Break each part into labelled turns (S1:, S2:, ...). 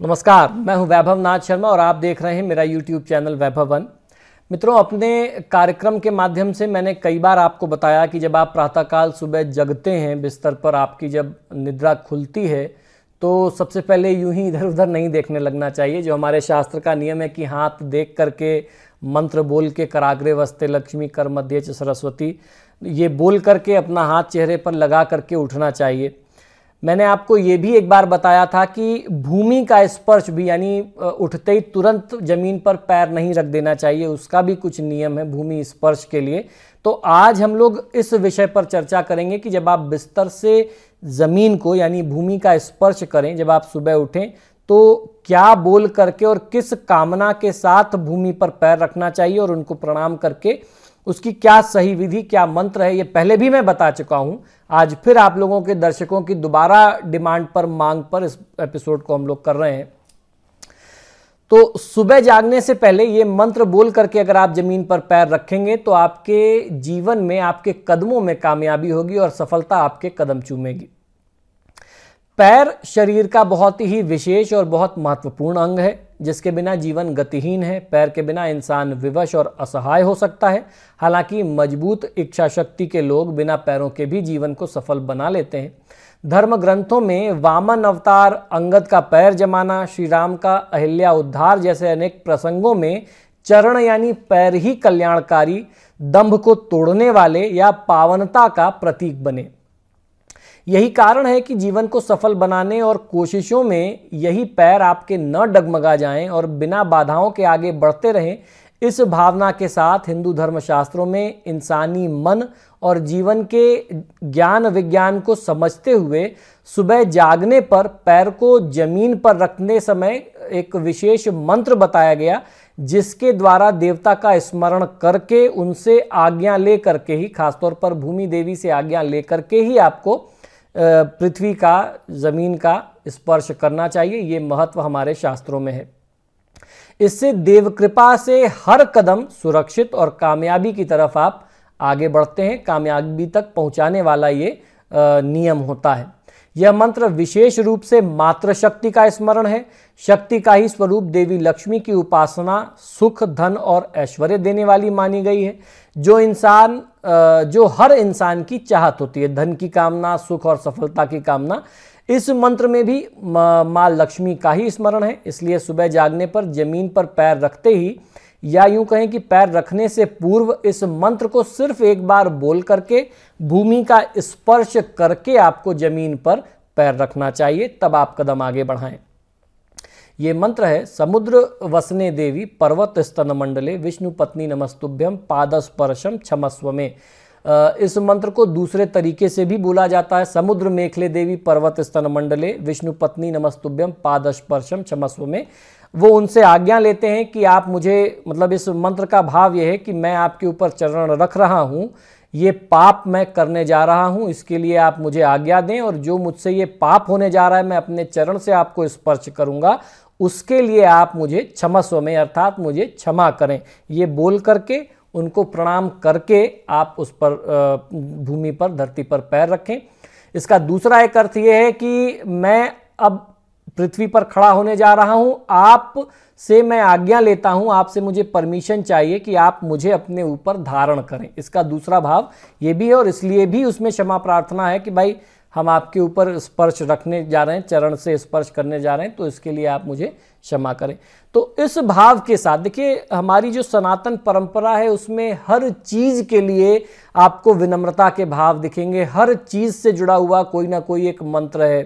S1: नमस्कार, मैं हूँ वैभव नाथ शर्मा और आप देख रहे हैं मेरा यूट्यूब चैनल वैभव वन। मित्रों, अपने कार्यक्रम के माध्यम से मैंने कई बार आपको बताया कि जब आप प्रातःकाल सुबह जगते हैं, बिस्तर पर आपकी जब निद्रा खुलती है तो सबसे पहले यूँ ही इधर उधर नहीं देखने लगना चाहिए। जो हमारे शास्त्र का नियम है कि हाथ देख करके मंत्र बोल के कराग्रे वस्ते लक्ष्मी कर मध्य सरस्वती, ये बोल करके अपना हाथ चेहरे पर लगा करके उठना चाहिए। मैंने आपको ये भी एक बार बताया था कि भूमि का स्पर्श भी, यानी उठते ही तुरंत ज़मीन पर पैर नहीं रख देना चाहिए, उसका भी कुछ नियम है भूमि स्पर्श के लिए। तो आज हम लोग इस विषय पर चर्चा करेंगे कि जब आप बिस्तर से ज़मीन को, यानी भूमि का स्पर्श करें, जब आप सुबह उठें तो क्या बोल करके और किस कामना के साथ भूमि पर पैर रखना चाहिए और उनको प्रणाम करके उसकी क्या सही विधि, क्या मंत्र है, ये पहले भी मैं बता चुका हूँ। आज फिर आप लोगों के दर्शकों की दोबारा डिमांड पर, मांग पर इस एपिसोड को हम लोग कर रहे हैं। तो सुबह जागने से पहले ये मंत्र बोल करके अगर आप ज़मीन पर पैर रखेंगे तो आपके जीवन में, आपके कदमों में कामयाबी होगी और सफलता आपके कदम चूमेगी। पैर शरीर का बहुत ही विशेष और बहुत महत्वपूर्ण अंग है। जिसके बिना जीवन गतिहीन है, पैर के बिना इंसान विवश और असहाय हो सकता है। हालाँकि मज़बूत इच्छा शक्ति के लोग बिना पैरों के भी जीवन को सफल बना लेते हैं। धर्म ग्रंथों में वामन अवतार, अंगद का पैर जमाना श्री राम का अहिल्या उद्धार जैसे अनेक प्रसंगों में चरण यानी पैर ही कल्याणकारी, दंभ को तोड़ने वाले या पावनता का प्रतीक बने। यही कारण है कि जीवन को सफल बनाने और कोशिशों में यही पैर आपके न डगमगा जाएँ और बिना बाधाओं के आगे बढ़ते रहें। इस भावना के साथ हिंदू धर्मशास्त्रों में इंसानी मन और जीवन के ज्ञान विज्ञान को समझते हुए सुबह जागने पर पैर को ज़मीन पर रखने समय एक विशेष मंत्र बताया गया, जिसके द्वारा देवता का स्मरण करके उनसे आज्ञा ले करके ही, खासतौर पर भूमि देवी से आज्ञा ले करके ही आपको पृथ्वी का, ज़मीन का स्पर्श करना चाहिए, ये महत्व हमारे शास्त्रों में है। इससे देव कृपा से हर कदम सुरक्षित और कामयाबी की तरफ़ आप आगे बढ़ते हैं, कामयाबी तक पहुँचाने वाला ये नियम होता है। यह मंत्र विशेष रूप से मात्र शक्ति का स्मरण है। शक्ति का ही स्वरूप देवी लक्ष्मी की उपासना, सुख, धन और ऐश्वर्य देने वाली मानी गई है। जो इंसान जो हर इंसान की चाहत होती है, धन की कामना, सुख और सफलता की कामना, इस मंत्र में भी माँ लक्ष्मी का ही स्मरण है। इसलिए सुबह जागने पर ज़मीन पर पैर रखते ही या यूँ कहें कि पैर रखने से पूर्व इस मंत्र को सिर्फ़ एक बार बोल करके, भूमि का स्पर्श करके आपको ज़मीन पर पैर रखना चाहिए, तब आप कदम आगे बढ़ाएँ। ये मंत्र है, समुद्र वसने देवी पर्वत स्तन मंडले विष्णु पत्नी नमस्तुभ्यम पादस्पर्शम क्षमस्व में इस मंत्र को दूसरे तरीके से भी बोला जाता है, समुद्र मेखले देवी पर्वत स्तन मंडले विष्णु पत्नी नमस्तुभ्यम पादस्पर्शम क्षमस्व में वो उनसे आज्ञा लेते हैं कि आप मुझे मतलब इस मंत्र का भाव यह है कि मैं आपके ऊपर चरण रख रहा हूँ, ये पाप मैं करने जा रहा हूँ, इसके लिए आप मुझे आज्ञा दें और जो मुझसे ये पाप होने जा रहा है, मैं अपने चरण से आपको स्पर्श करूँगा, उसके लिए आप मुझे क्षमा में अर्थात मुझे क्षमा करें। ये बोल करके, उनको प्रणाम करके आप उस पर भूमि पर, धरती पर पैर रखें। इसका दूसरा एक अर्थ ये है कि मैं अब पृथ्वी पर खड़ा होने जा रहा हूँ, आप से मैं आज्ञा लेता हूँ आपसे मुझे परमिशन चाहिए कि आप मुझे अपने ऊपर धारण करें। इसका दूसरा भाव ये भी है और इसलिए भी उसमें क्षमा प्रार्थना है कि भाई, हम आपके ऊपर स्पर्श रखने जा रहे हैं, चरण से स्पर्श करने जा रहे हैं तो इसके लिए आप मुझे क्षमा करें। तो इस भाव के साथ, देखिए, हमारी जो सनातन परंपरा है, उसमें हर चीज़ के लिए आपको विनम्रता के भाव दिखेंगे। हर चीज़ से जुड़ा हुआ कोई ना कोई एक मंत्र है।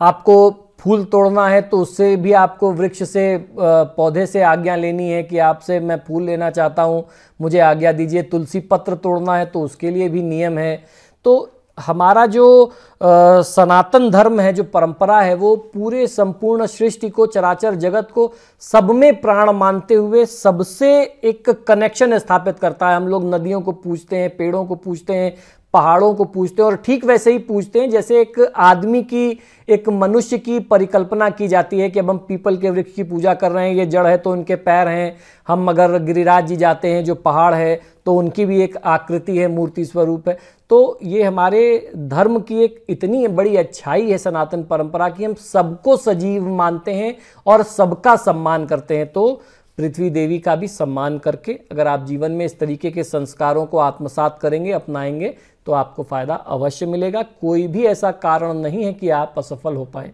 S1: आपको फूल तोड़ना है तो उससे भी आपको वृक्ष से पौधे से आज्ञा लेनी है कि आपसे मैं फूल लेना चाहता हूँ मुझे आज्ञा दीजिए तुलसी पत्र तोड़ना है तो उसके लिए भी नियम है। तो हमारा जो आ, सनातन धर्म है जो परंपरा है वो पूरे संपूर्ण सृष्टि को चराचर जगत को सब में प्राण मानते हुए सबसे एक कनेक्शन स्थापित करता है। हम लोग नदियों को पूछते हैं पेड़ों को पूछते हैं पहाड़ों को पूजते हैं और ठीक वैसे ही पूजते हैं, जैसे एक आदमी की, एक मनुष्य की परिकल्पना की जाती है कि अब हम पीपल के वृक्ष की पूजा कर रहे हैं, ये जड़ है तो उनके पैर हैं, हम अगर गिरिराज जी जाते हैं जो पहाड़ है तो उनकी भी एक आकृति है, मूर्ति स्वरूप है। तो ये हमारे धर्म की एक इतनी बड़ी अच्छाई है सनातन परंपरा की, हम सबको सजीव मानते हैं और सबका सम्मान करते हैं। तो पृथ्वी देवी का भी सम्मान करके अगर आप जीवन में इस तरीके के संस्कारों को आत्मसात करेंगे, अपनाएँगे तो आपको फ़ायदा अवश्य मिलेगा। कोई भी ऐसा कारण नहीं है कि आप असफल हो पाए।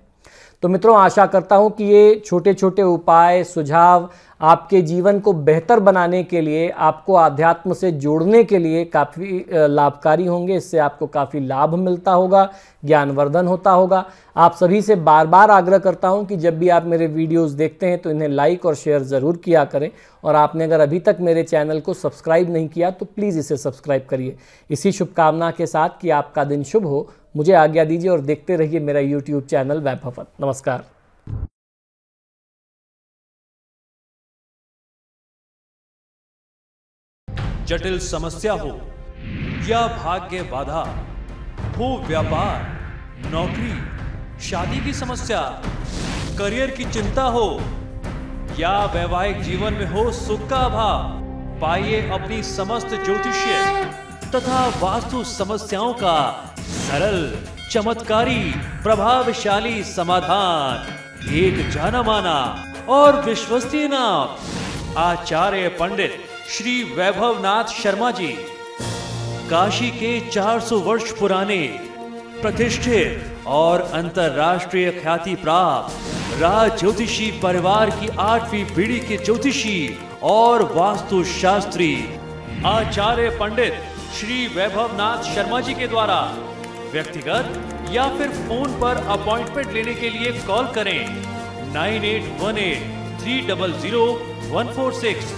S1: तो मित्रों, आशा करता हूँ कि ये छोटे छोटे उपाय, सुझाव आपके जीवन को बेहतर बनाने के लिए, आपको आध्यात्म से जोड़ने के लिए काफ़ी लाभकारी होंगे। इससे आपको काफ़ी लाभ मिलता होगा, ज्ञानवर्धन होता होगा। आप सभी से बार बार आग्रह करता हूँ कि जब भी आप मेरे वीडियोस देखते हैं तो इन्हें लाइक और शेयर ज़रूर किया करें। और आपने अगर अभी तक मेरे चैनल को सब्सक्राइब नहीं किया तो प्लीज़ इसे सब्सक्राइब करिए। इसी शुभकामना के साथ कि आपका दिन शुभ हो। मुझे आज्ञा दीजिए और देखते रहिए मेरा यूट्यूब चैनल वैभवन नमस्कार।
S2: जटिल समस्या हो या भाग्य बाधा, हो व्यापार, नौकरी, शादी की समस्या, करियर की चिंता हो या वैवाहिक जीवन में हो सुख का अभाव, पाइए अपनी समस्त ज्योतिषीय तथा वास्तु समस्याओं का सरल, चमत्कारी, प्रभावशाली समाधान। एक जाना माना और विश्वसनीय नाम, आचार्य पंडित श्री वैभवनाथ शर्मा जी। काशी के 400 वर्ष पुराने, प्रतिष्ठित और अंतरराष्ट्रीय ख्याति प्राप्त राज ज्योतिषी परिवार की आठवीं पीढ़ी के ज्योतिषी और वास्तु शास्त्री आचार्य पंडित श्री वैभवनाथ शर्मा जी के द्वारा व्यक्तिगत या फिर फ़ोन पर अपॉइंटमेंट लेने के लिए कॉल करें। Nine eight one eight three double zero one four six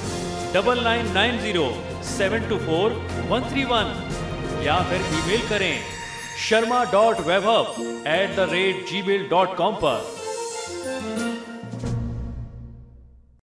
S2: double nine nine zero seven two four one three one या फिर ईमेल करें Sharma dot Vaibhav at the rate Gmail dot com पर।